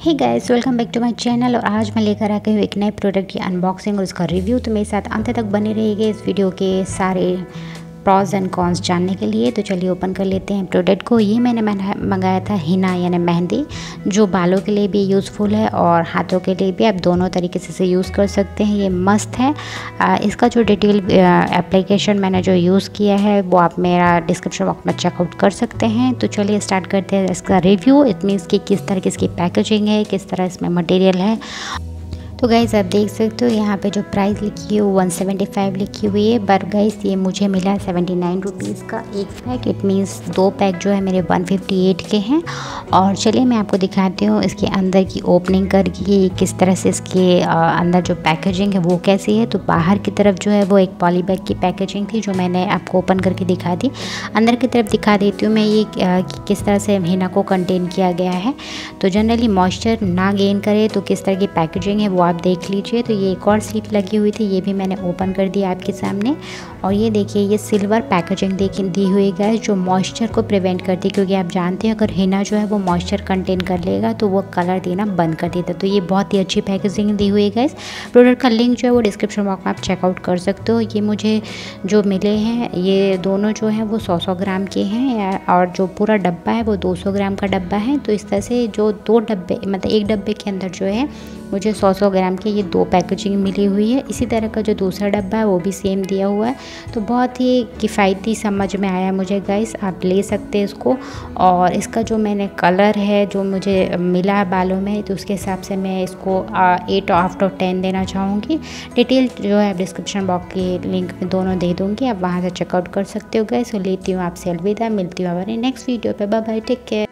Hey guys welcome back to my channel और आज मैं लेकर आ गई हूँ एक नए प्रोडक्ट की अनबॉक्सिंग और उसका रिव्यू तो मेरे साथ अंत तक बने रहिएगा इस वीडियो के सारे प्रॉज एंड कॉन्स जानने के लिए। तो चलिए ओपन कर लेते हैं प्रोडक्ट को। ये मैंने मंगाया था हिना यानी मेहंदी, जो बालों के लिए भी यूज़फुल है और हाथों के लिए भी आप दोनों तरीके से इसे यूज़ कर सकते हैं। ये मस्त है। इसका जो डिटेल एप्लीकेशन मैंने जो यूज़ किया है, वो आप मेरा डिस्क्रिप्शन बॉक्स में चेकआउट कर सकते हैं। तो चलिए स्टार्ट करते हैं इसका रिव्यू इट मीन्स कि किस तरह की इसकी पैकेजिंग है, किस तरह इसमें मटेरियल है। तो गाइज़ आप देख सकते हो, यहाँ पे जो प्राइस लिखी है वो वन सेवेंटी फाइव लिखी हुई है। बट गाइज़ ये मुझे मिला सेवेंटी नाइन रुपीज़ का एक पैक इट मीन्स दो पैक जो है मेरे वन फिफ्टी एट के हैं। और चलिए मैं आपको दिखाती हूँ, इसके अंदर की ओपनिंग करके किस तरह से इसके अंदर जो पैकेजिंग है वो कैसी है। तो बाहर की तरफ़ जो है वो एक पॉली बैग की पैकेजिंग थी, जो मैंने आपको ओपन करके दिखा दी। अंदर की तरफ़ दिखा देती हूँ मैं ये किस तरह से हिना को कंटेन किया गया है। तो जनरली मॉइस्चर ना गेन करे तो किस तरह की पैकेजिंग है वो आप देख लीजिए। तो ये एक और स्लिप लगी हुई थी, ये भी मैंने ओपन कर दिया आपके सामने। और ये देखिए, ये सिल्वर पैकेजिंग देखिए दी हुई है जो मॉइस्चर को प्रिवेंट करती है, क्योंकि आप जानते हैं, अगर हिना जो है, वो मॉइस्चर कंटेन कर लेगा तो वो कलर देना बंद कर देता तो ये बहुत ही अच्छी पैकेजिंग दी हुई है प्रोडक्ट का लिंक जो है, वो डिस्क्रिप्शन बॉक्स में आप चेकआउट कर सकते हो। ये मुझे जो मिले हैं, ये दोनों जो हैं, वो सौ सौ ग्राम के हैं, और जो पूरा डब्बा है, वो दो सौ ग्राम का डब्बा है। तो इस तरह से जो दो डब्बे मतलब एक डब्बे के अंदर जो है मुझे 100-100 ग्राम के ये दो पैकेजिंग मिली हुई है। इसी तरह का जो दूसरा डब्बा है, वो भी सेम दिया हुआ है। तो बहुत ही किफ़ायती समझ में आया मुझे गाइस आप ले सकते हैं इसको। और इसका जो मैंने कलर है, जो मुझे मिला है बालों में तो उसके हिसाब से मैं इसको एट आउट ऑफ़ टेन देना चाहूँगी। डिटेल जो है डिस्क्रिप्शन बॉक्स के लिंक में दोनों दे दूँगी। आप वहाँ से चेकआउट कर सकते हो गए सो लेती हूँ आपसे अलविदा, मिलती हूँ हमारे नेक्स्ट वीडियो पर बाय टेक केयर